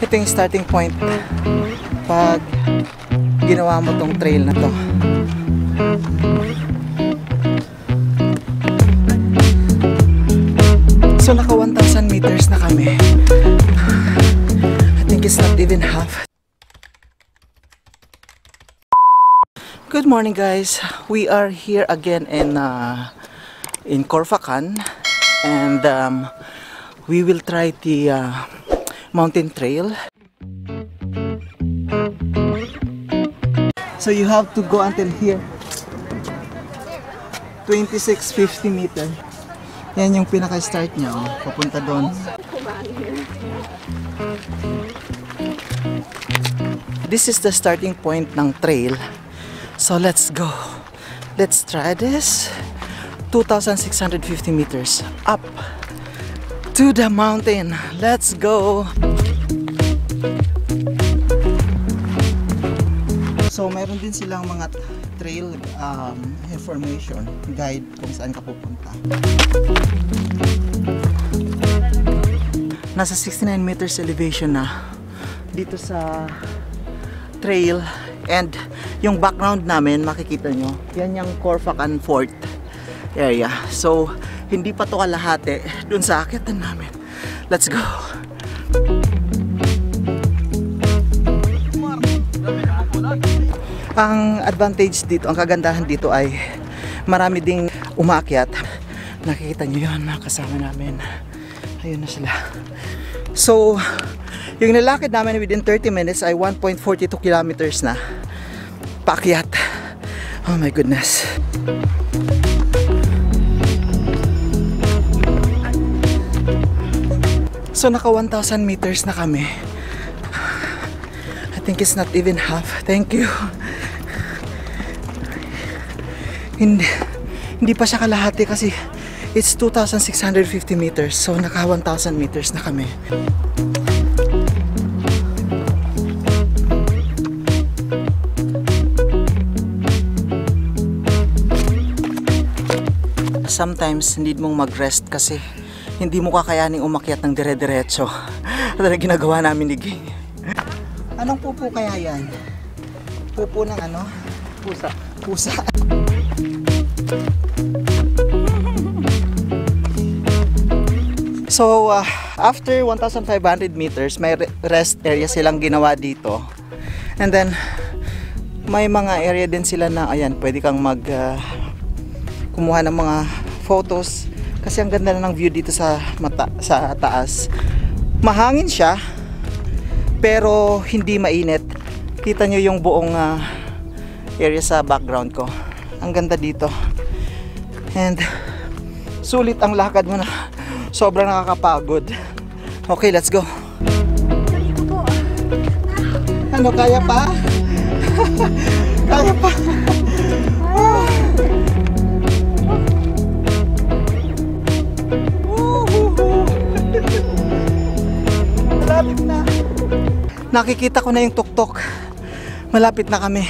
ito yung starting point pag ginawa mo tong trail na to. So naka 1,000 meters na kami. I think it's not even half. Good morning guys. We are here again in uh, in Corfacan and um, we will try the uh, mountain trail. So you have to go until here. 2650 meter. Yan yung pinaka-start niya. Oh. Papunta doon. This is the starting point ng trail. So let's go. Let's try this. 2,650 meters up to the mountain. Let's go. So meron din silang mga trail um, information, guide kung saan ka pupunta. Nasa 69 meters elevation na dito sa trail and yung background namin makikita nyo yan yung Corfacan Fort area so hindi pa to kalahati. Dun sa akitan namin. Let's go. Ang advantage dito ang kagandahan dito ay marami ding umakyat. Nakikita nyo yun mga kasama namin. Ayun na sila. So yung nilakad namin within 30 minutes ay 1.42 kilometers na paakyat. Oh my goodness So naka 1,000 meters na kami. I think it's not even half. Thank you. Hindi, hindi pa siya kalahati kasi it's 2,650 meters. So naka 1,000 meters na kami. Sometimes need mong mag-rest kasi hindi mo kakayaning umakyat ng dire-diretso. Ito na ginagawa namin ni Ging. Anong pupo kaya yan? Pupo ng ano? Pusa. Pusa. So, uh, after 1,500 meters, may re- rest area silang ginawa dito. And then, may mga area din sila na, ayan, pwede kang mag, uh, kumuha ng mga photos. Kasi ang ganda na ng view dito sa, mata, sa taas. Mahangin siya, pero hindi mainit. Kita nyo yung buong uh, area sa background ko. Ang ganda dito. And, sulit ang lakad mo na sobrang nakakapagod. Okay, let's go. Ano, kaya pa? kaya pa? Nakikita ko na yung tuktok. Malapit na kami.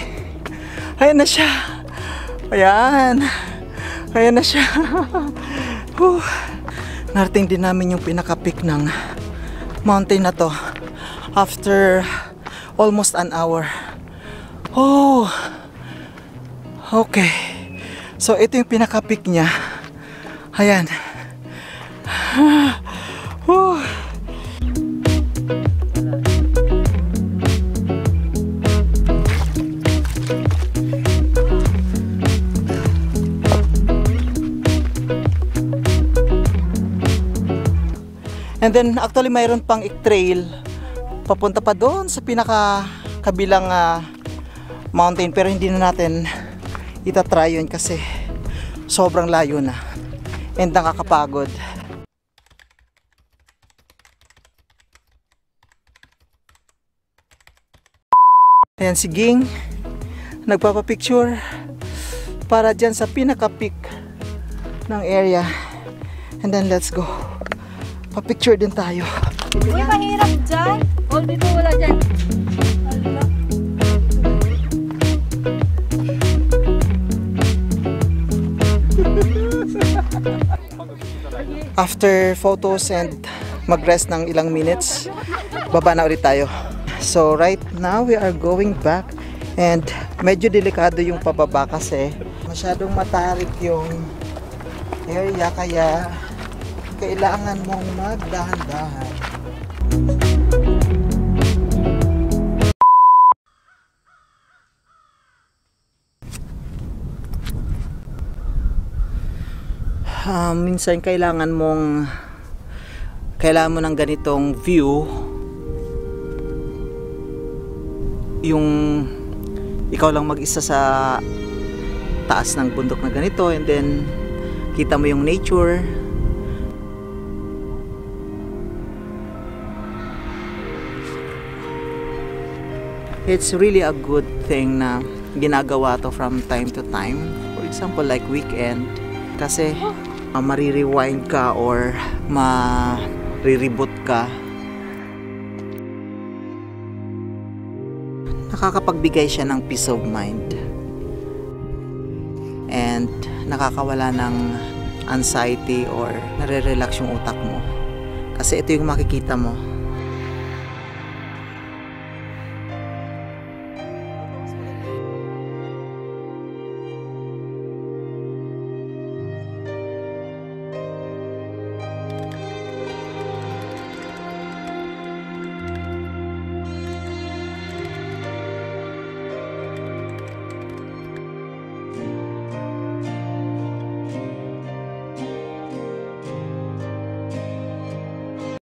Ayan na siya. Ayan. Ayan na siya. Whew. Narating din namin yung pinaka-peak ng mountain na to after almost an hour. Oh. Okay. So ito yung pinaka-peak niya. Ayan. Whew. And then actually mayroon pang trail. Papunta pa doon sa pinaka kabilang ah, mountain. Pero hindi na natin itatry yun kasi sobrang layo na and nakakapagod. Ayan si Ging. Nagpapapicture para dyan sa pinaka-peak ng area. And then let's go pa-picture din tayo Uy, mahirap dyan. O, dito wala dyan. After photos and mag-rest ng ilang minutes baba na ulit tayo. So right now we are going back and medyo delikado yung pababa kasi masyadong matarik yung area kaya kailangan mong magdahan-dahan. Ah, minsan kailangan mong kailangan mo ng ganitong view yung ikaw lang mag-isa sa taas ng bundok na ganito and then kita mo yung nature it's really a good thing na ginagawa to from time to time. For example like weekend kasi uh, marirewind ka or ma-reboot ka. Nakakapagbigay siya ng peace of mind. And nakakawala ng anxiety or nare-relax yung utak mo. Kasi ito yung makikita mo